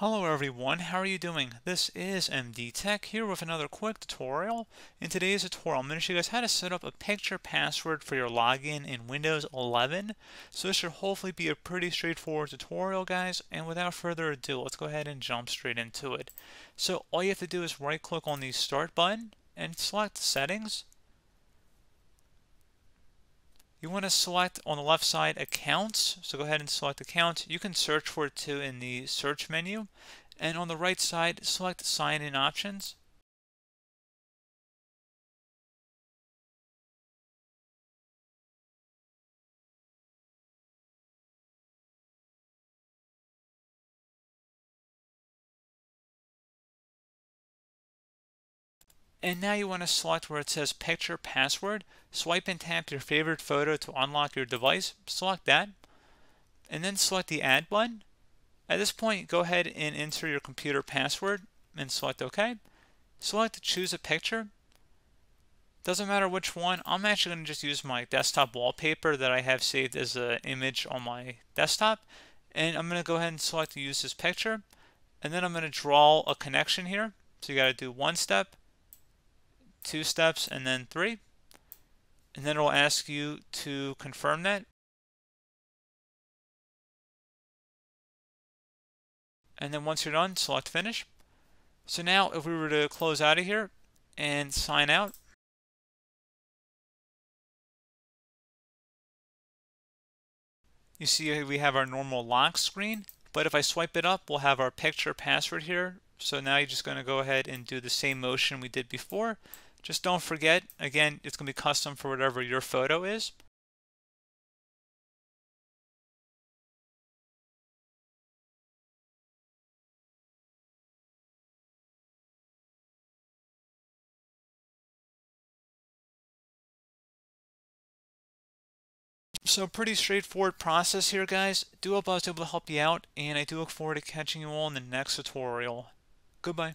Hello everyone, how are you doing? This is MD Tech here with another quick tutorial. In today's tutorial, I'm going to show you guys how to set up a picture password for your login in Windows 11. So this should hopefully be a pretty straightforward tutorial guys, and without further ado, let's go ahead and jump straight into it. So all you have to do is right click on the start button and select settings you want to select on the left side accounts. So go ahead and select accounts. You can search for it too in the search menu. And on the right side, select sign in options. And now you want to select where it says picture password. Swipe and tap your favorite photo to unlock your device. Select that. And then select the add button. At this point, go ahead and enter your computer password and select OK. Select choose a picture. Doesn't matter which one. I'm actually going to just use my desktop wallpaper that I have saved as an image on my desktop. And I'm going to go ahead and select to use this picture. And then I'm going to draw a connection here. So you got to do one step, two steps, and then three. And then it'll ask you to confirm that. And then once you're done, select finish. So now if we were to close out of here and sign out, you see we have our normal lock screen. But if I swipe it up, we'll have our picture password here. So now you're just going to go ahead and do the same motion we did before. Just don't forget, again, it's going to be custom for whatever your photo is. So pretty straightforward process here guys. Do hope I was able to help you out and I do look forward to catching you all in the next tutorial. Goodbye.